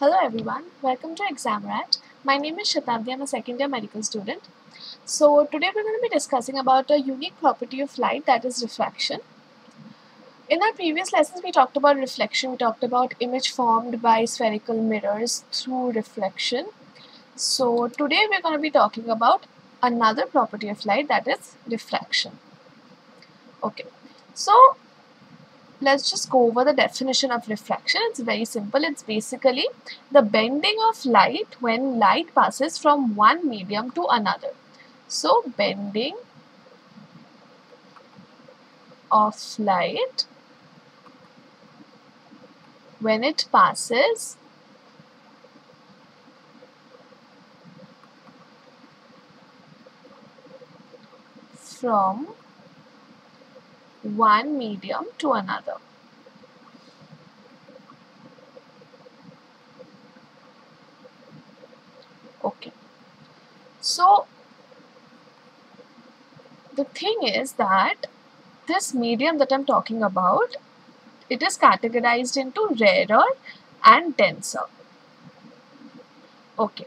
Hello everyone, welcome to ExamRat. My name is Shatabdi, I'm a second year medical student. So today we're going to be discussing about a unique property of light that is refraction. In our previous lessons we talked about reflection, we talked about image formed by spherical mirrors through reflection. So today we're going to be talking about another property of light that is refraction. Okay, so let's just go over the definition of refraction. It's very simple. It's basically the bending of light when light passes from one medium to another. So bending of light when it passes from one medium to another. Okay. So, the thing is that this medium that I'm talking about, it is categorized into rarer and denser. Okay.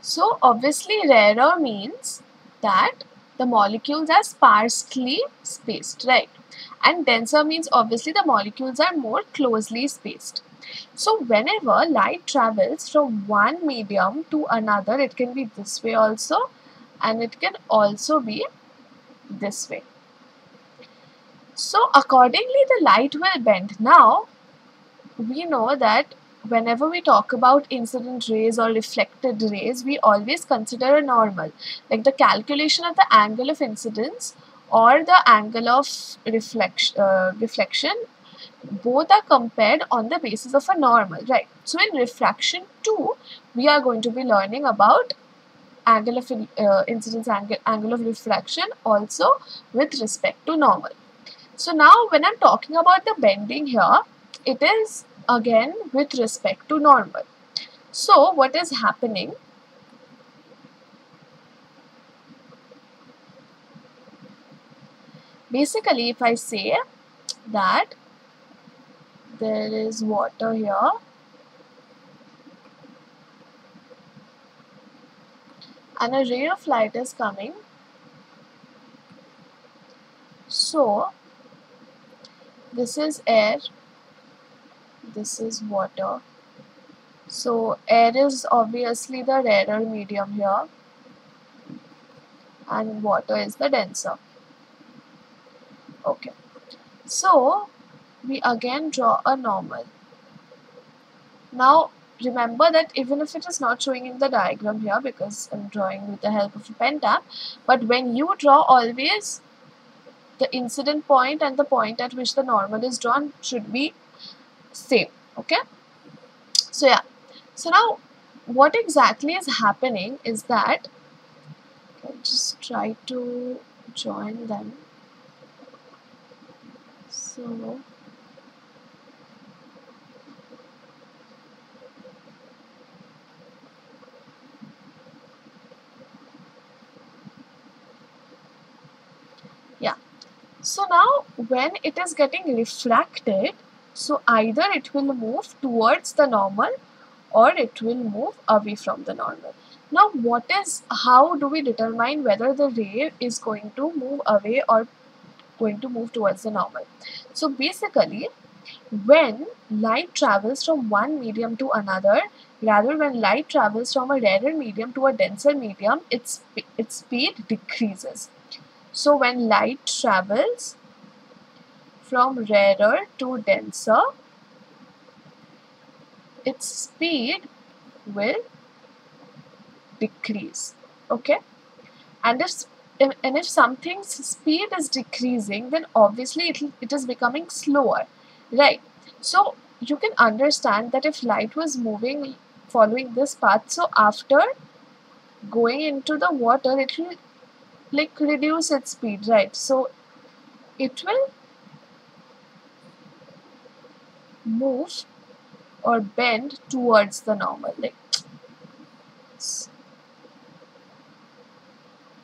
So, obviously rarer means that the molecules are sparsely spaced, right? And denser means obviously the molecules are more closely spaced. So whenever light travels from one medium to another, it can be this way also and it can also be this way. So accordingly the light will bend. Now we know that whenever we talk about incident rays or reflected rays, we always consider a normal. Like the calculation of the angle of incidence or the angle of reflection, uh, reflection both are compared on the basis of a normal, right? So in refraction 2, we are going to be learning about angle of uh, incidence, angle, angle of refraction also with respect to normal. So now when I'm talking about the bending here, it is again with respect to normal. So what is happening? Basically, if I say that there is water here and a ray of light is coming so this is air this is water. So air is obviously the rarer medium here. And water is the denser. Okay. So we again draw a normal. Now remember that even if it is not showing in the diagram here because I'm drawing with the help of a pen tab but when you draw always the incident point and the point at which the normal is drawn should be same okay? So yeah. So now what exactly is happening is that I'll just try to join them. So yeah. So now when it is getting refracted so either it will move towards the normal or it will move away from the normal. Now what is, how do we determine whether the ray is going to move away or going to move towards the normal? So basically when light travels from one medium to another, rather when light travels from a rarer medium to a denser medium, its, its speed decreases. So when light travels from rarer to denser, its speed will decrease. Okay, and if and if something's speed is decreasing, then obviously it, it is becoming slower, right? So you can understand that if light was moving following this path, so after going into the water, it will like reduce its speed, right? So it will move or bend towards the normal like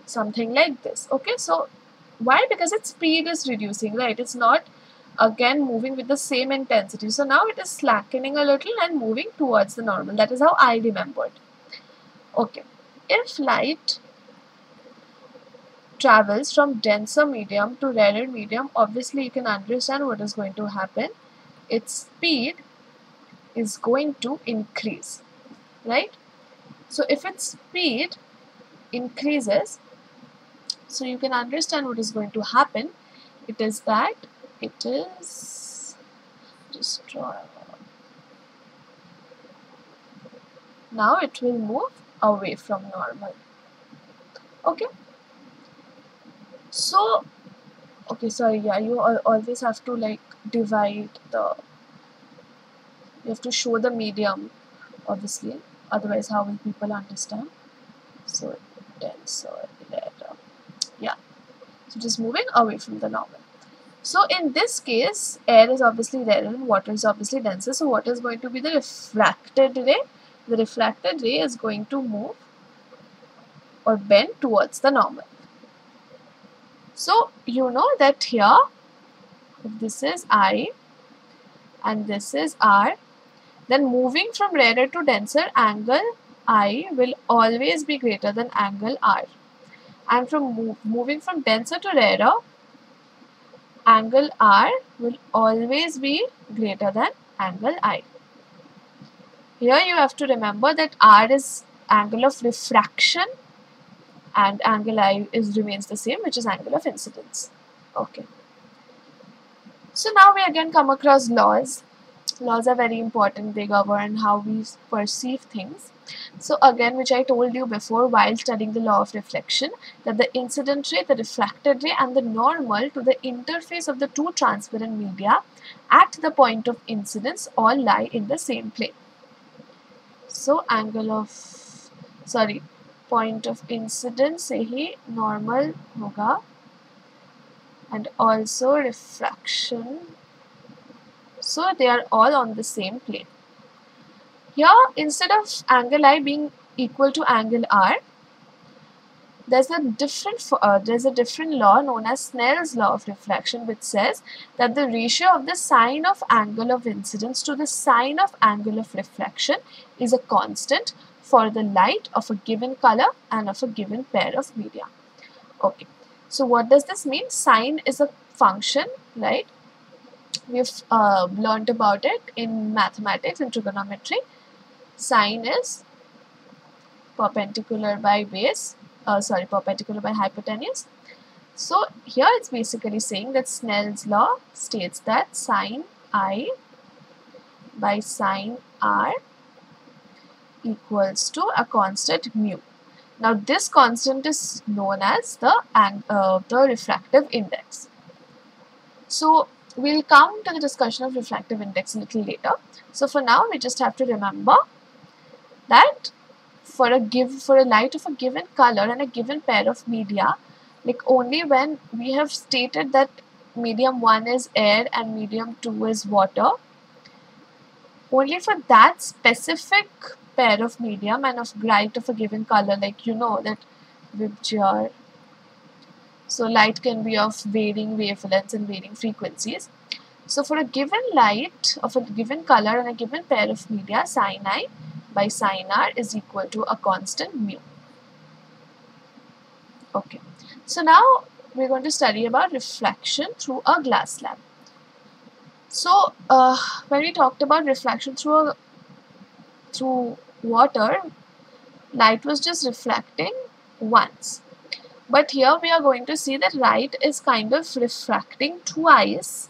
something like this okay so why because its speed is reducing right it's not again moving with the same intensity. So now it is slackening a little and moving towards the normal. That is how I remembered. Okay. If light travels from denser medium to rarer medium, obviously you can understand what is going to happen. Its speed is going to increase, right? So if its speed increases, so you can understand what is going to happen. It is that it is destroy. Now it will move away from normal. Okay. So, okay, sorry, yeah, you always have to like divide the, you have to show the medium, obviously, otherwise how will people understand? So, denser, rarer, uh, yeah. So, just moving away from the normal. So in this case, air is obviously there and water is obviously denser. So what is going to be the refracted ray? The refracted ray is going to move or bend towards the normal. So you know that here, this is I and this is R, then moving from rarer to denser angle I will always be greater than angle R. And from move, moving from denser to rarer, angle R will always be greater than angle I. Here you have to remember that R is angle of refraction and angle I is remains the same which is angle of incidence. Okay. So now we again come across laws. Laws are very important. They govern how we perceive things. So again, which I told you before while studying the law of reflection, that the incident ray, the refracted ray and the normal to the interface of the two transparent media at the point of incidence all lie in the same plane. So angle of, sorry, point of incidence से ही normal होगा and also refraction so they are all on the same plane here, instead of angle I being equal to angle R, there's a different uh, there's a different law known as Snell's law of refraction which says that the ratio of the sine of angle of incidence to the sine of angle of refraction is a constant for the light of a given color and of a given pair of media. Okay, so what does this mean? Sine is a function, right? We've uh, learned about it in mathematics and trigonometry sine is perpendicular by base, uh, sorry, perpendicular by hypotenuse. So here it's basically saying that Snell's law states that sine i by sine r equals to a constant mu. Now this constant is known as the, uh, the refractive index. So we'll come to the discussion of refractive index a little later. So for now we just have to remember that for a give for a light of a given color and a given pair of media like only when we have stated that medium 1 is air and medium 2 is water only for that specific pair of medium and of bright of a given color like you know that Vibgyor so light can be of varying wavelengths and varying frequencies so for a given light of a given color and a given pair of media sine i by sine r is equal to a constant mu. Okay, so now we're going to study about reflection through a glass slab. So uh, when we talked about reflection through a, through water, light was just reflecting once. But here we are going to see that light is kind of refracting twice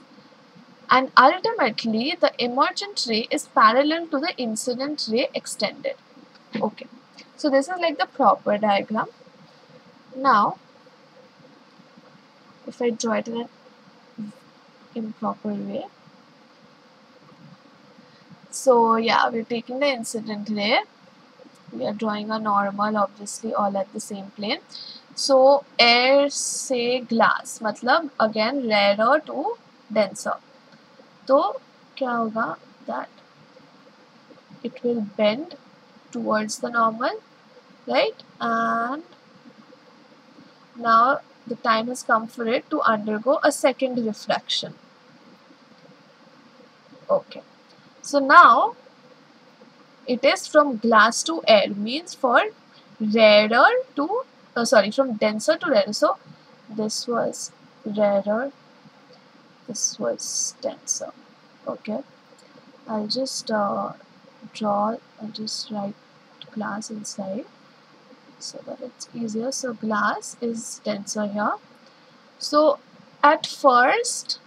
and ultimately the emergent ray is parallel to the incident ray extended. Okay, so this is like the proper diagram. Now, if I draw it in an improper way, so yeah, we're taking the incident ray, we are drawing a normal obviously all at the same plane. So air say glass, matlab again rarer to denser. तो क्या होगा that it will bend towards the normal right and now the time has come for it to undergo a second refraction Okay. So now it is from glass to air means for rarer to uh, sorry from denser to rarer. So this was rarer this was denser. Okay. I'll just uh, draw I'll just write glass inside so that it's easier. So glass is denser here. So at first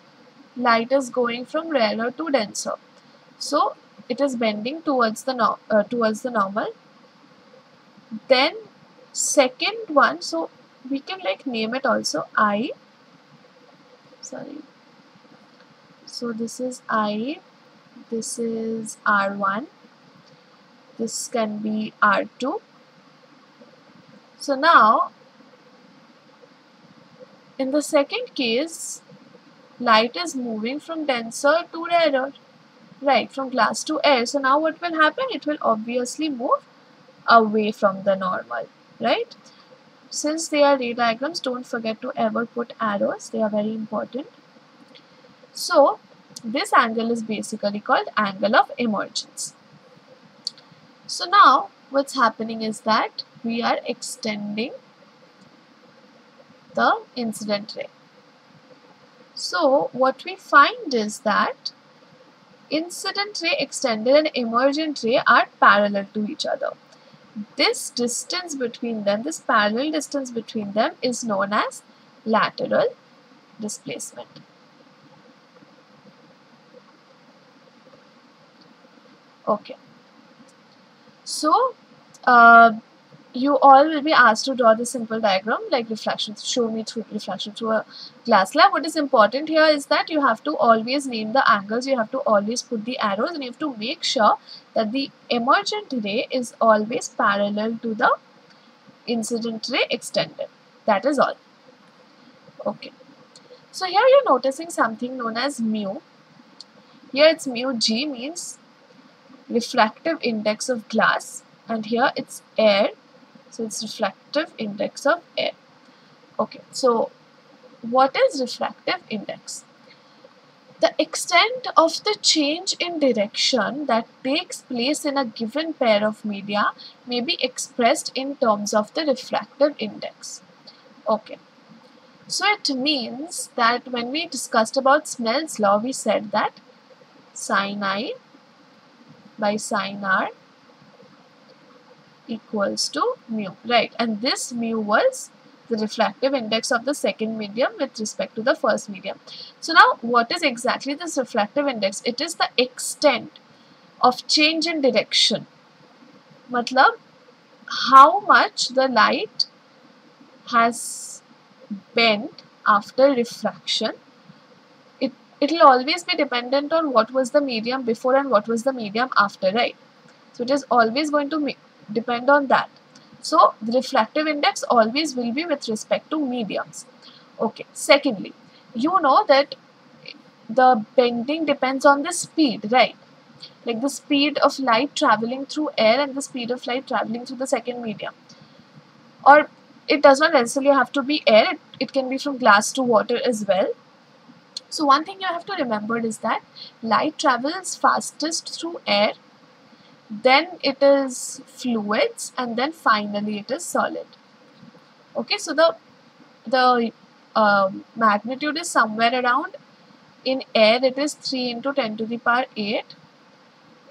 light is going from rarer to denser so it is bending towards the no uh, towards the normal. Then second one so we can like name it also i. Sorry. So this is i. This is r1 this can be r2 so now in the second case light is moving from denser to rarer right from glass to air. So now what will happen? It will obviously move away from the normal right? Since they are ray diagrams don't forget to ever put arrows. They are very important. So this angle is basically called angle of emergence. So now what's happening is that we are extending the incident ray. So what we find is that incident ray extended and emergent ray are parallel to each other this distance between them, this parallel distance between them is known as lateral displacement. Okay. So, uh, you all will be asked to draw this simple diagram like reflection show me through reflection through a glass slab. What is important here is that you have to always name the angles. You have to always put the arrows and you have to make sure that the emergent ray is always parallel to the incident ray extended. That is all. Okay. So here you're noticing something known as mu. Here it's mu g means refractive index of glass and here it's air so it's refractive index of air. Okay, so what is refractive index? The extent of the change in direction that takes place in a given pair of media may be expressed in terms of the refractive index. Okay. So it means that when we discussed about Snell's law, we said that sin i by sin r equals to mu, right? And this mu was the refractive index of the second medium with respect to the first medium. So now what is exactly this refractive index? It is the extent of change in direction. Matlab, how much the light has bent after refraction. It, it'll always be dependent on what was the medium before and what was the medium after, right? So it is always going to depend on that. So the refractive index always will be with respect to mediums. Okay. Secondly, you know that the bending depends on the speed, right? Like the speed of light traveling through air and the speed of light traveling through the second medium. Or it does not necessarily have to be air, it, it can be from glass to water as well. So one thing you have to remember is that light travels fastest through air then it is fluids and then finally it is solid. Okay so the the uh, magnitude is somewhere around in air it is 3 into 10 to the power 8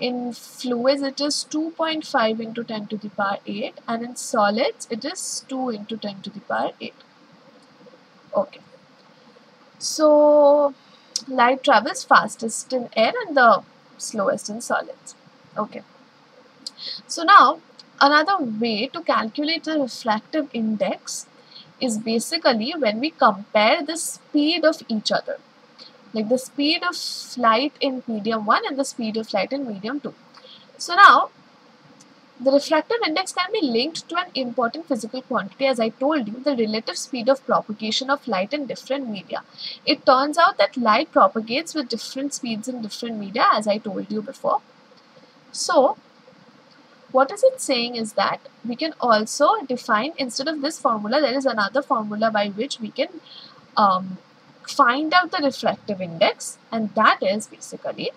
in fluids it is 2.5 into 10 to the power 8 and in solids it is 2 into 10 to the power 8 okay. So light travels fastest in air and the slowest in solids. Okay so now another way to calculate the refractive index is basically when we compare the speed of each other like the speed of light in medium 1 and the speed of light in medium 2. So now the refractive index can be linked to an important physical quantity as I told you the relative speed of propagation of light in different media. It turns out that light propagates with different speeds in different media as I told you before. So what is it saying is that we can also define instead of this formula there is another formula by which we can um, find out the refractive index and that is basically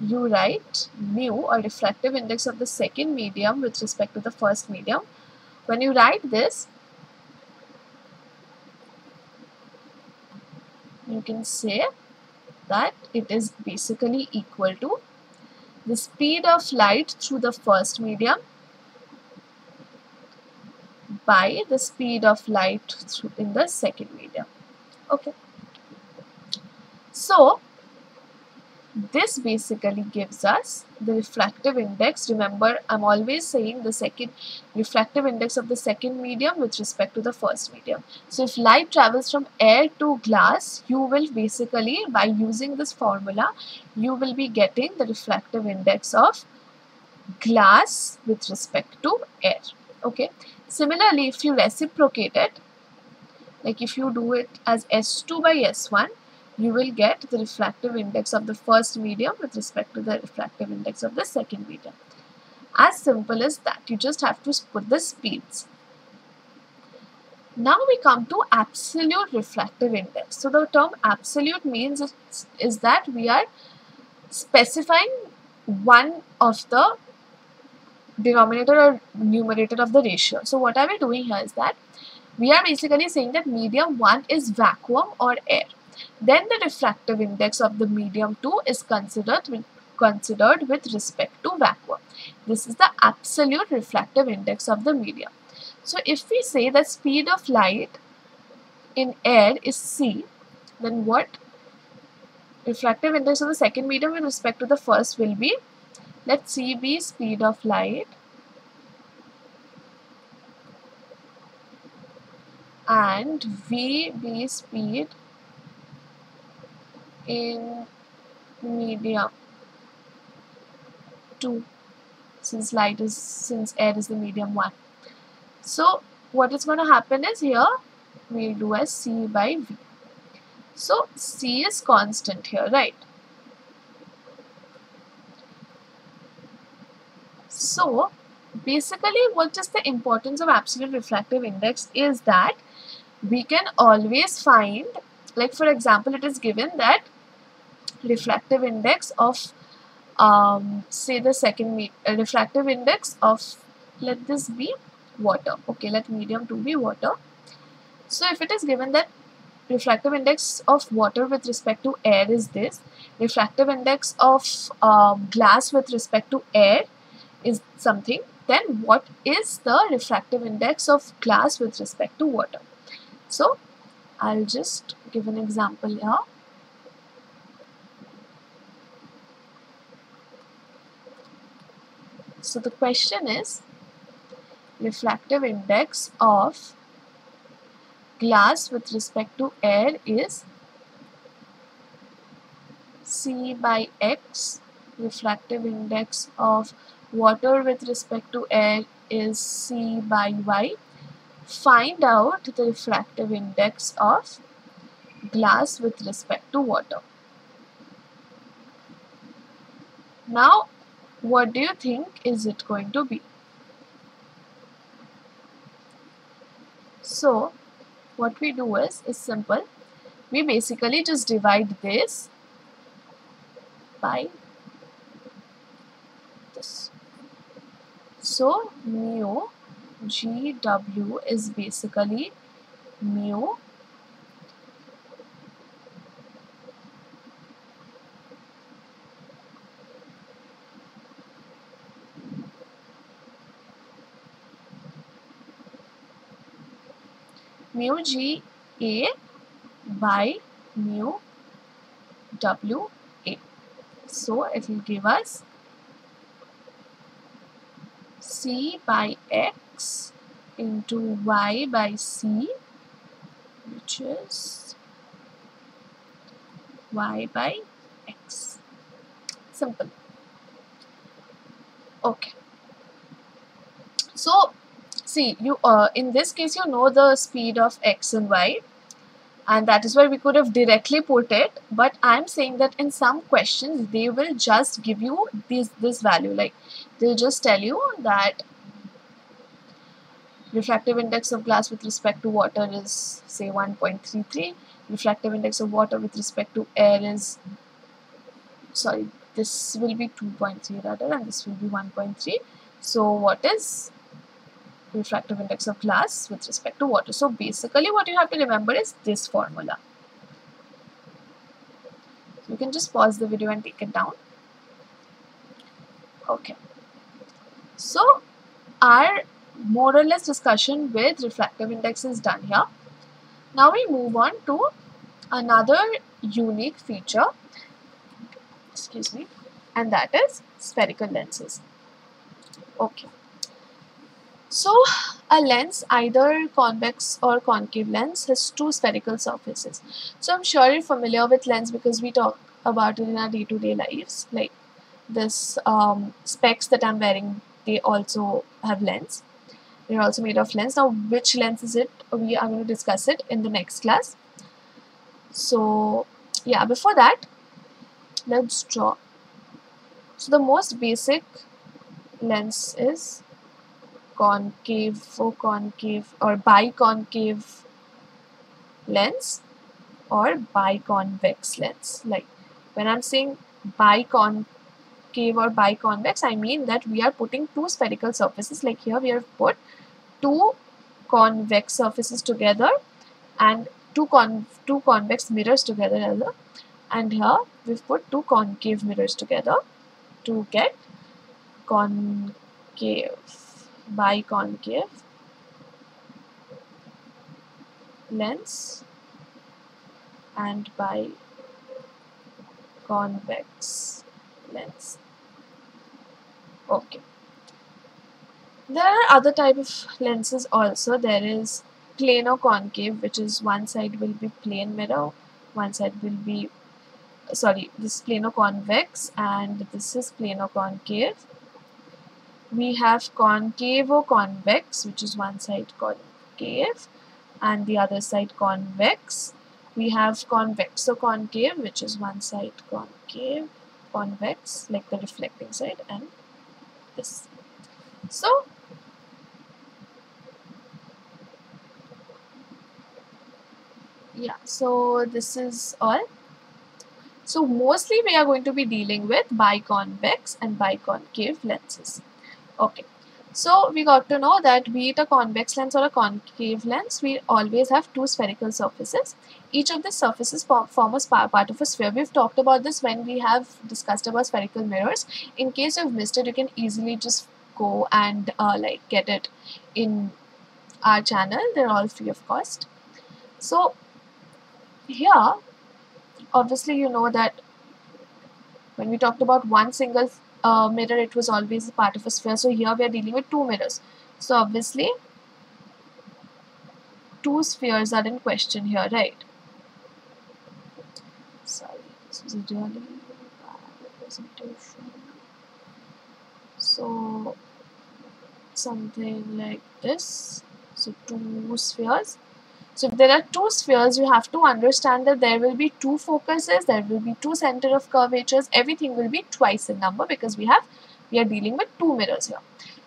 you write mu or refractive index of the second medium with respect to the first medium. When you write this, you can say that it is basically equal to the speed of light through the first medium by the speed of light through in the second medium. Okay. So this basically gives us the refractive index. Remember, I'm always saying the second refractive index of the second medium with respect to the first medium. So if light travels from air to glass, you will basically, by using this formula, you will be getting the refractive index of glass with respect to air. Okay. Similarly, if you reciprocate it, like if you do it as S2 by S1, you will get the refractive index of the first medium with respect to the refractive index of the second medium. As simple as that. You just have to put the speeds. Now we come to absolute refractive index. So the term absolute means is, that we are specifying one of the denominator or numerator of the ratio. So what are we doing here is that we are basically saying that medium 1 is vacuum or air. Then the refractive index of the medium 2 is considered with, considered with respect to vacuum. This is the absolute refractive index of the medium. So if we say the speed of light in air is c, then what refractive index of the second medium with respect to the first will be? Let c be speed of light and v be speed in medium 2 since light is since air is the medium 1 so what is going to happen is here we'll do as c by v. So c is constant here right? So basically what is the importance of absolute refractive index is that we can always find like for example it is given that refractive index of um, say the second uh, refractive index of let this be water. Okay let medium 2 be water. So if it is given that refractive index of water with respect to air is this refractive index of um, glass with respect to air is something then what is the refractive index of glass with respect to water? So I'll just give an example here So the question is refractive index of glass with respect to air is C by X. Refractive index of water with respect to air is C by Y. Find out the refractive index of glass with respect to water. Now what do you think is it going to be? So what we do is, is simple. We basically just divide this by this. So mu GW is basically mu mu g a by mu w a. So it will give us c by x into y by c which is y by x. Simple. Okay. See you uh, in this case you know the speed of x and y and that is why we could have directly put it but I'm saying that in some questions they will just give you this this value. Like they'll just tell you that refractive index of glass with respect to water is say 1.33 refractive index of water with respect to air is sorry this will be 2.3 rather and this will be 1.3 so what is refractive index of glass with respect to water. So basically what you have to remember is this formula. You can just pause the video and take it down. Okay. So our more or less discussion with refractive index is done here. Now we move on to another unique feature. Excuse me. And that is spherical lenses. Okay so a lens either convex or concave lens has two spherical surfaces. So i'm sure you're familiar with lens because we talk about it in our day-to-day -day lives. Like this um, specs that i'm wearing they also have lens. They're also made of lens. Now which lens is it? We are going to discuss it in the next class. So yeah before that let's draw. So the most basic lens is concave or concave or biconcave lens or biconvex lens. Like when I'm saying biconcave or biconvex I mean that we are putting two spherical surfaces. Like here we have put two convex surfaces together and two con two convex mirrors together rather. And here we've put two concave mirrors together to get concave biconcave lens and biconvex lens. Okay. There are other type of lenses also. There is plano concave which is one side will be plane mirror one side will be sorry this is plano convex and this is plano concave we have concavo convex which is one side concave and the other side convex. We have convexo concave which is one side concave convex like the reflecting side and this so yeah so this is all. So mostly we are going to be dealing with biconvex and biconcave lenses Okay. So we got to know that be it a convex lens or a concave lens, we always have two spherical surfaces. Each of the surfaces form, a part of a sphere. We've talked about this when we have discussed about spherical mirrors. In case you've missed it, you can easily just go and uh, like get it in our channel. They're all free of cost. So here, obviously you know that when we talked about one single uh, mirror it was always part of a sphere. So here we are dealing with two mirrors. So obviously two spheres are in question here right? Sorry this is a really so something like this. So two spheres so if there are two spheres, you have to understand that there will be two focuses, there will be two center of curvatures, everything will be twice in number because we have we are dealing with two mirrors here.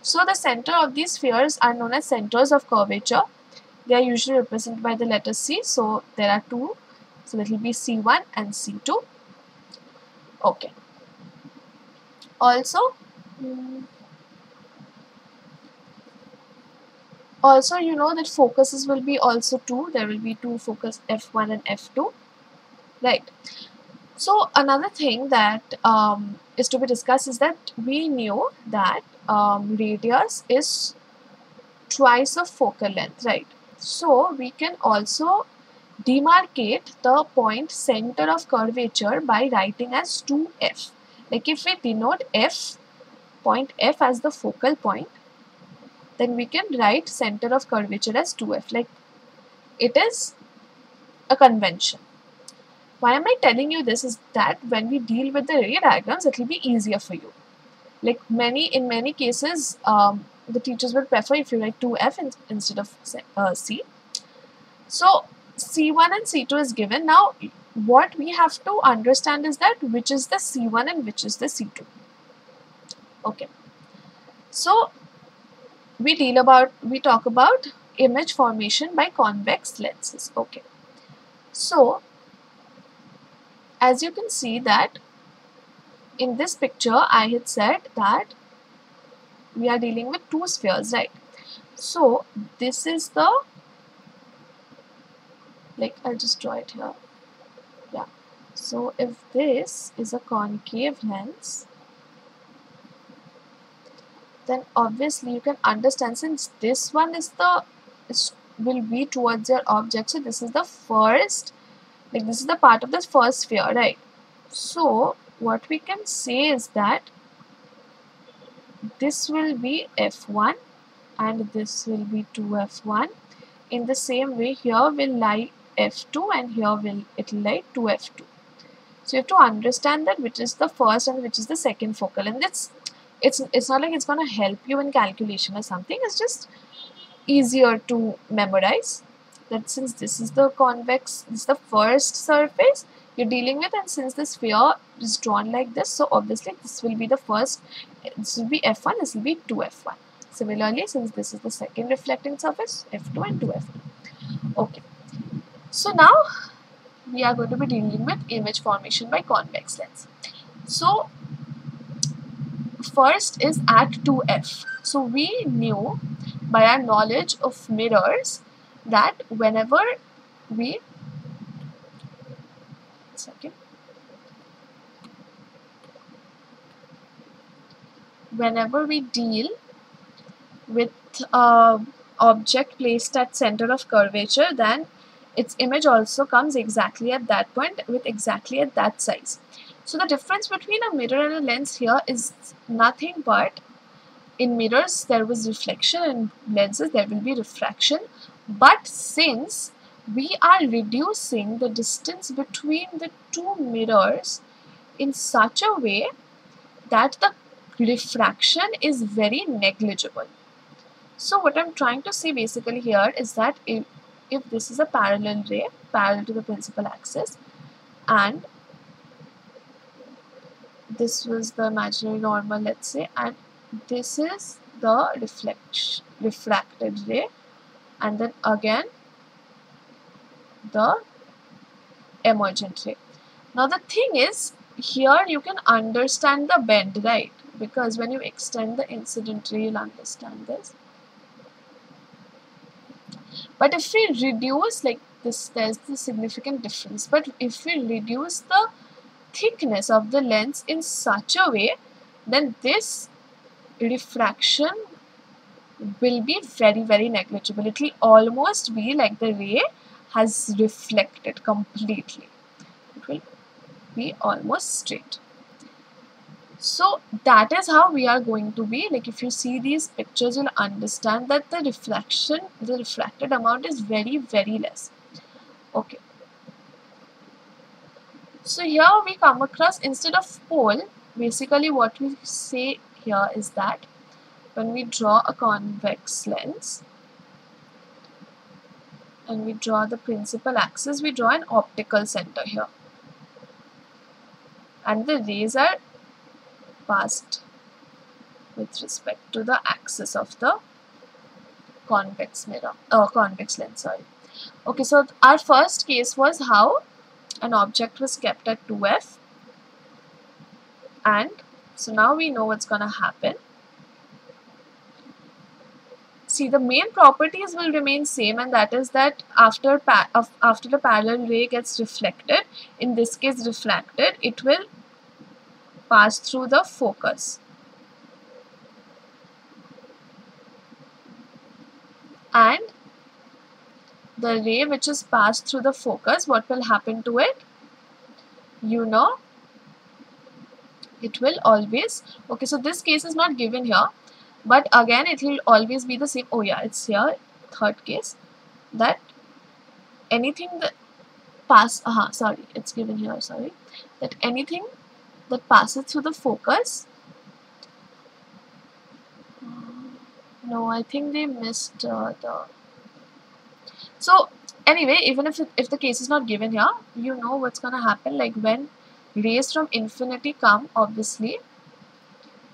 So the center of these spheres are known as centers of curvature. They are usually represented by the letter C. So there are two. So it will be C1 and C2. Okay. Also, hmm, also you know that focuses will be also two. There will be two focus f1 and f2 right. So another thing that um, is to be discussed is that we knew that um, radius is twice of focal length right? So we can also demarcate the point center of curvature by writing as 2f like if we denote f point f as the focal point then we can write center of curvature as 2f like it is a convention. Why am I telling you this is that when we deal with the ray diagrams it will be easier for you. Like many in many cases um, the teachers would prefer if you write 2f in, instead of uh, c. So c1 and c2 is given. Now what we have to understand is that which is the c1 and which is the c2 okay. So we deal about we talk about image formation by convex lenses okay? So as you can see that in this picture I had said that we are dealing with two spheres right? So this is the like I'll just draw it here. Yeah. So if this is a concave lens then obviously you can understand since this one is the is, will be towards your object. So this is the first like this is the part of the first sphere right? So what we can say is that this will be f1 and this will be 2f1 in the same way here will lie f2 and here will it lie 2f2 so you have to understand that which is the first and which is the second focal. And that's it's it's not like it's going to help you in calculation or something. It's just easier to memorize that since this is the convex this is the first surface you're dealing with and since the sphere is drawn like this so obviously this will be the first this will be f1 this will be 2f1 similarly since this is the second reflecting surface f2 and 2f2 okay. So now we are going to be dealing with image formation by convex lens. So first is at 2f so we knew by our knowledge of mirrors that whenever we second. Whenever we deal with a object placed at center of curvature then its image also comes exactly at that point with exactly at that size so the difference between a mirror and a lens here is nothing but in mirrors there was reflection and lenses there will be refraction but since we are reducing the distance between the two mirrors in such a way that the refraction is very negligible. So what I'm trying to say basically here is that if, if this is a parallel ray parallel to the principal axis and this was the imaginary normal let's say and this is the reflection refracted ray and then again the emergent ray. Now the thing is here you can understand the bend right because when you extend the incident ray you'll understand this. But if we reduce like this there's the significant difference but if we reduce the thickness of the lens in such a way then this refraction will be very very negligible. It will almost be like the ray has reflected completely. It will be almost straight. So that is how we are going to be. Like if you see these pictures you'll understand that the reflection the refracted amount is very very less. Okay so here we come across instead of pole basically what we say here is that when we draw a convex lens and we draw the principal axis, we draw an optical center here. And the rays are passed with respect to the axis of the convex mirror, uh, convex lens, sorry. Okay, so our first case was how an object was kept at 2f and so now we know what's gonna happen. See the main properties will remain same and that is that after after the parallel ray gets reflected in this case refracted it will pass through the focus. And the ray which is passed through the focus what will happen to it? You know it will always okay so this case is not given here but again it will always be the same. Oh yeah it's here third case that anything that pass uh -huh, sorry it's given here sorry that anything that passes through the focus no I think they missed uh, the so anyway even if, it, if the case is not given here you know what's gonna happen like when rays from infinity come obviously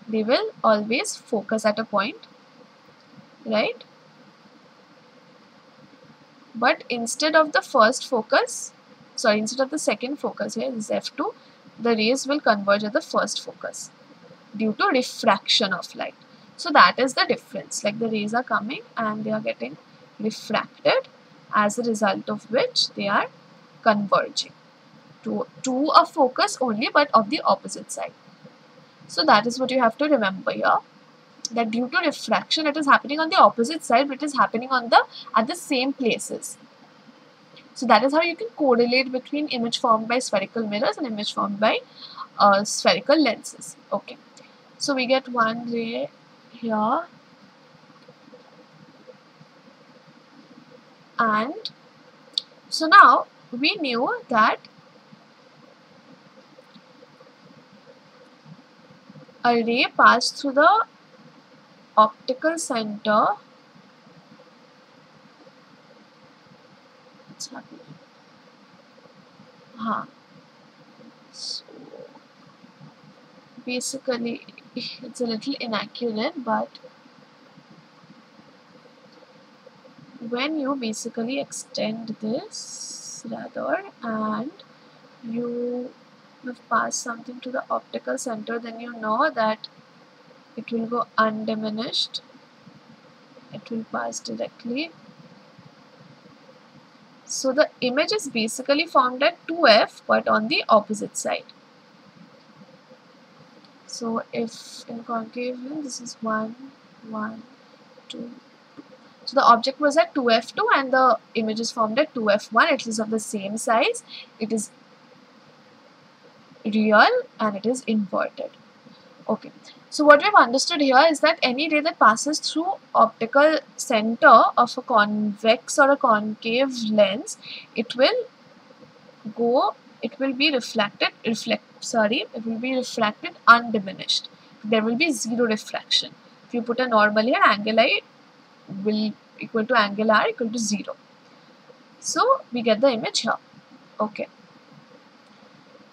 they will always focus at a point right but instead of the first focus sorry instead of the second focus here is f2 the rays will converge at the first focus due to refraction of light. So that is the difference. Like the rays are coming and they are getting refracted as a result of which they are converging to, to a focus only but of the opposite side. So that is what you have to remember here that due to refraction it is happening on the opposite side but it is happening on the at the same places. So that is how you can correlate between image formed by spherical mirrors and image formed by uh, spherical lenses. Okay. So we get one ray here and so now we knew that a ray passed through the optical center. What's happening? Huh. So basically it's a little inaccurate but when you basically extend this rather and you have passed something to the optical center then you know that it will go undiminished. It will pass directly. So the image is basically formed at 2f but on the opposite side. So if in concave this is 1 1 2 so the object was at 2f2 and the image is formed at 2f1 it is of the same size. It is real and it is inverted. Okay. So what we've understood here is that any ray that passes through optical center of a convex or a concave lens it will go it will be reflected reflect sorry it will be refracted undiminished. There will be zero refraction. If you put a normal here angle I will equal to angle R equal to 0 so we get the image here. Okay.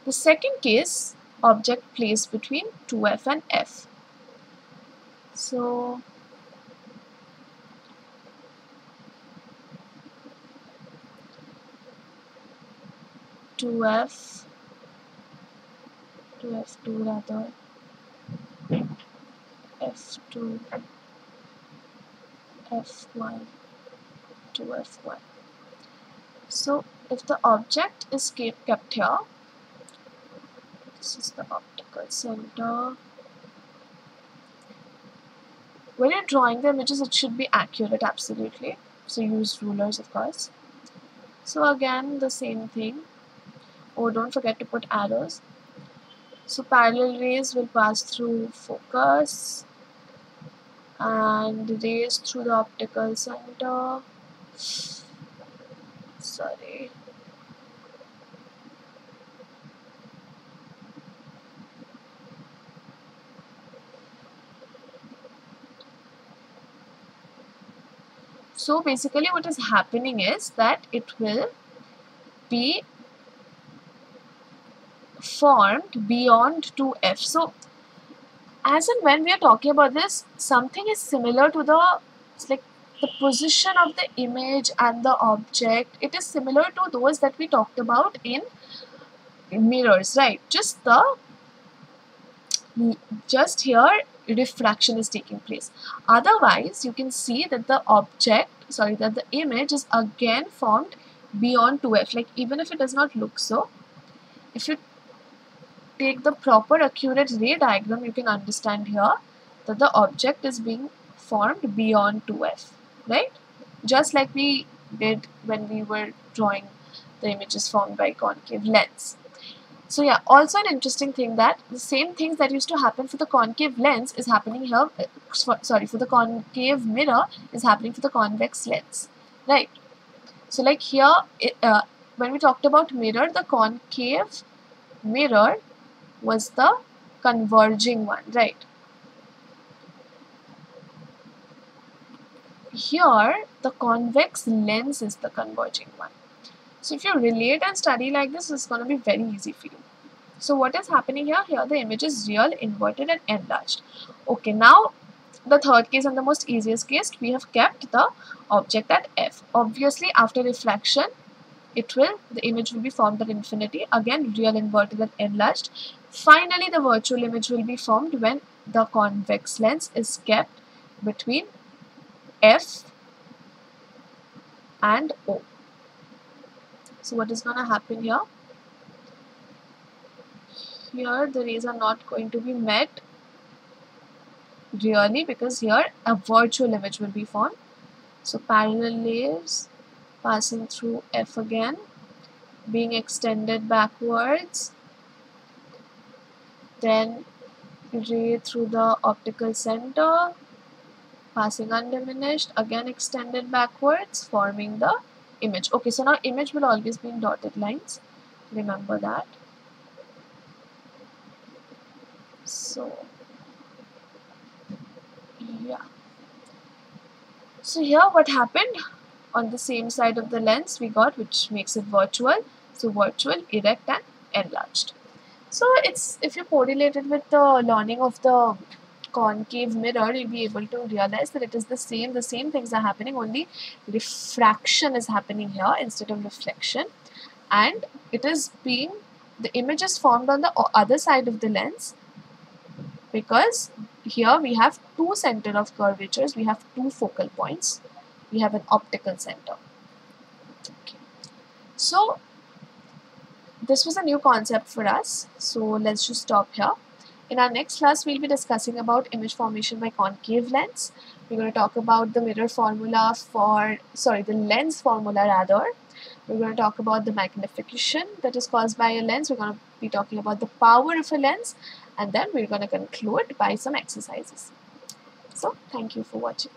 The second case, object placed between 2f and f. So, two F, two F two rather, F two, F one, two F one. So if the object is kept here, this is the optical center. When you're drawing the images it should be accurate absolutely. So use rulers of course. So again the same thing. Oh don't forget to put arrows. So parallel rays will pass through focus and rays through the optical center sorry So basically what is happening is that it will be formed beyond 2f. So as and when we are talking about this, something is similar to the like the position of the image and the object. It is similar to those that we talked about in mirrors, right? Just the just here refraction is taking place. Otherwise, you can see that the object sorry that the image is again formed beyond 2f like even if it does not look so if you take the proper accurate ray diagram you can understand here that the object is being formed beyond 2f right just like we did when we were drawing the images formed by concave lens so yeah, also an interesting thing that the same things that used to happen for the concave lens is happening here, uh, sorry, for the concave mirror is happening for the convex lens, right? So like here, it, uh, when we talked about mirror, the concave mirror was the converging one, right? Here, the convex lens is the converging one. So if you relate and study like this, it's going to be very easy for you. So what is happening here? Here the image is real, inverted and enlarged. Okay, now the third case and the most easiest case, we have kept the object at f. Obviously after reflection, it will the image will be formed at infinity. Again real inverted and enlarged. Finally the virtual image will be formed when the convex lens is kept between f and o. So what is going to happen here? Here the rays are not going to be met really because here a virtual image will be formed. So parallel layers passing through F again being extended backwards then ray through the optical center passing undiminished again extended backwards forming the image. Okay so now image will always be in dotted lines. Remember that. So yeah. So here what happened on the same side of the lens we got which makes it virtual. So virtual erect and enlarged. So it's if you correlate it with the learning of the concave mirror you'll be able to realize that it is the same the same things are happening only refraction is happening here instead of reflection. And it is being the image is formed on the other side of the lens because here we have two center of curvatures we have two focal points we have an optical center okay. so this was a new concept for us so let's just stop here in our next class we'll be discussing about image formation by concave lens we're going to talk about the mirror formula for sorry the lens formula rather we're going to talk about the magnification that is caused by a lens we're going to be talking about the power of a lens and then we're going to conclude by some exercises. So thank you for watching.